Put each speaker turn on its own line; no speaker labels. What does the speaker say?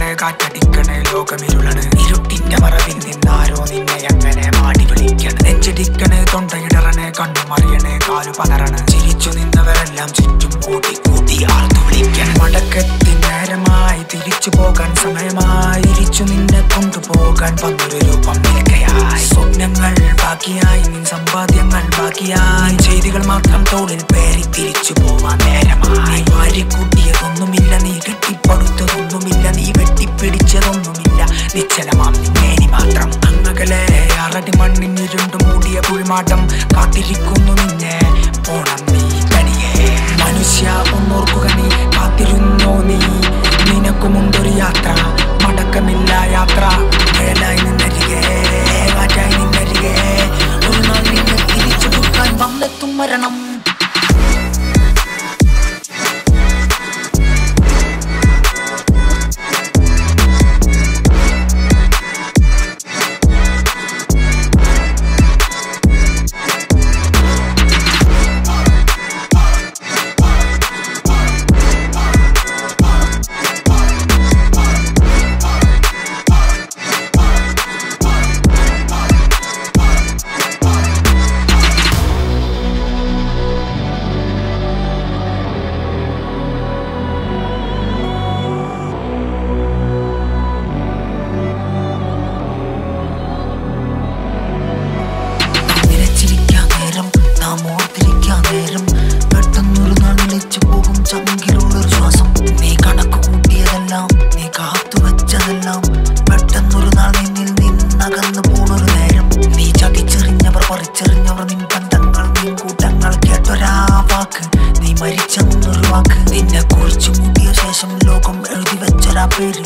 കണ്ണടക്കണേ ലോകമിരുളണ്. ഇരുട്ടിന്റെ മറവിൽ നിന്നാരോ നിന്നെ എങ്ങനെ മാടി വിളിക്കണം? നെഞ്ചിടിക്കണേ കണ്ണു മറിയണേ കാലു പതറണ്. ചിരിച്ചു നിന്നവരെല്ലാം ചുറ്റും കൂട്ടി കൂട്ടി ആർത്തു വിളിക്കണം. മടക്കത്തി നേരമായി തിരിച്ചു പോകാൻ സമയമായി. തിരിച്ചു നിന്നെ കൊണ്ടുപോകാൻ വന്നൊരു രൂപം നിൽക്കയായി. സ്വപ്നങ്ങൾ ബാക്കിയായി നിൻ സമ്പാദ്യങ്ങൾ ബാക്കിയായി. ചെയ്തികൾ മാത്രം തോളിൽ പേരി തിരിച്ചു പോവാൻ നേരമായി. വാരിക്കൂട്ടിയതൊന്നുമില്ല നീ കെട്ടിപ്പടുത്തതൊന്നുമില്ല. കുഴിമാട്ടം കാത്തിരിക്കുന്നു നിന്നെ. പോണം നീ തനിയെ മനുഷ്യ ഒന്നോർക്കുക നീ. കാത്തിരുന്നോ നീ. നിനക്കുമുണ്ടൊരു യാത്ര. മടക്കമില്ല യാത്ര. വേലായി നിന്നരികെ. പറിച്ചെറിഞ്ഞവർ നിൻ ബന്ധങ്ങൾ നിൻ കൂട്ടങ്ങൾ കേട്ടൊരാ വാക്ക്. നീ മരിച്ചെന്നൊരു വാക്ക് നിന്നെ കുറിച്ച് മൂടിയ ശേഷം ലോകം എഴുതി വെച്ചൊരാ പേര്.